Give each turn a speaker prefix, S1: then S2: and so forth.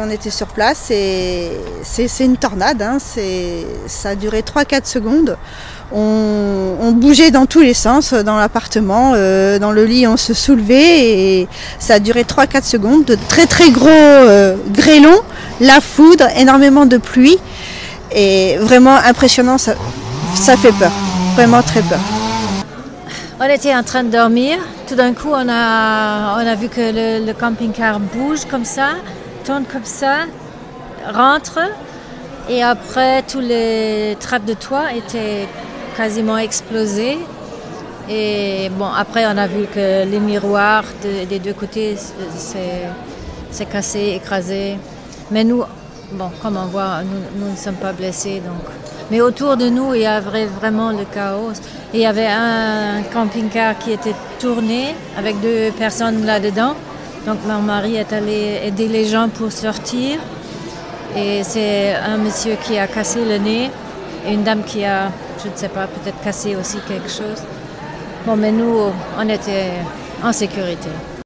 S1: On était sur place et c'est une tornade. hein, ça a duré 3-4 secondes. On, bougeait dans tous les sens dans l'appartement. euh, dans le lit, on se soulevait et ça a duré 3-4 secondes. De très très gros euh, grêlons, la foudre, énormément de pluie. Et vraiment impressionnant, ça, fait peur. Vraiment très peur.
S2: On était en train de dormir. Tout d'un coup, on a, vu que le camping-car bouge comme ça, tourne comme ça, rentre. Et après, tous les trappes de toit étaient quasiment explosées. Et bon, après, on a vu que les miroirs de- des deux côtés s'est cassé, écrasé. Mais nous, bon, comme on voit, nous, nous ne sommes pas blessés. Donc. Mais autour de nous, il y avait vraiment le chaos. Il y avait un camping-car qui était tourné avec deux personnes là-dedans. Donc mon mari est allé aider les gens pour sortir. Et c'est un monsieur qui a cassé le nez et une dame qui a, je ne sais pas, peut-être cassé aussi quelque chose. Bon, mais nous, on était en sécurité.